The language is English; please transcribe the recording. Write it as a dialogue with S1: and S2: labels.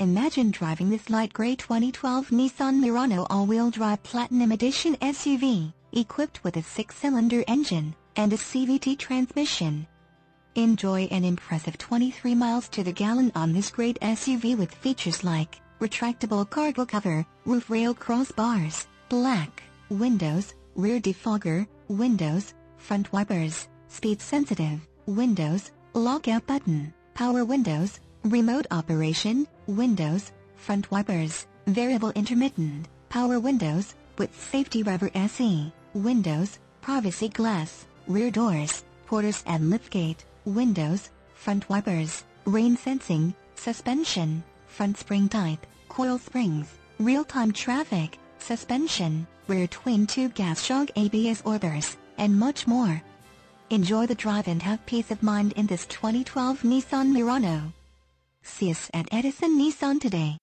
S1: Imagine driving this light gray 2012 Nissan Murano all-wheel drive Platinum Edition SUV, equipped with a six-cylinder engine and a CVT transmission. Enjoy an impressive 23 miles to the gallon on this great SUV with features like retractable cargo cover, roof rail crossbars, black windows, rear defogger, windows, front wipers, speed sensitive, windows, lockout button, power windows, remote operation, windows, front wipers, variable intermittent, power windows, with safety rubber SE, windows, privacy glass, rear doors, porters and liftgate, windows, front wipers, rain sensing, suspension, front spring type, coil springs, real-time traffic, suspension, rear twin tube gas shock absorbers, and much more. Enjoy the drive and have peace of mind in this 2012 Nissan Murano. See us at Edison Nissan today.